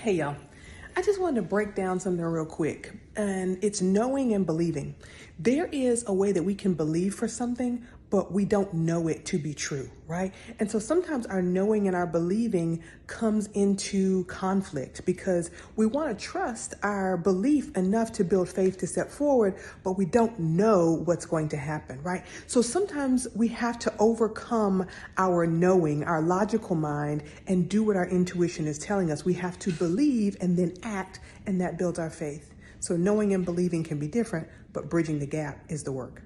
Hey, y'all. I just wanted to break down something real quick, and it's knowing and believing. There is a way that we can believe for something, but we don't know it to be true, right? And so sometimes our knowing and our believing comes into conflict because we want to trust our belief enough to build faith to step forward, but we don't know what's going to happen, right? So sometimes we have to overcome our knowing, our logical mind, and do what our intuition is telling us. We have to believe and then act, and that builds our faith. So knowing and believing can be different, but bridging the gap is the work.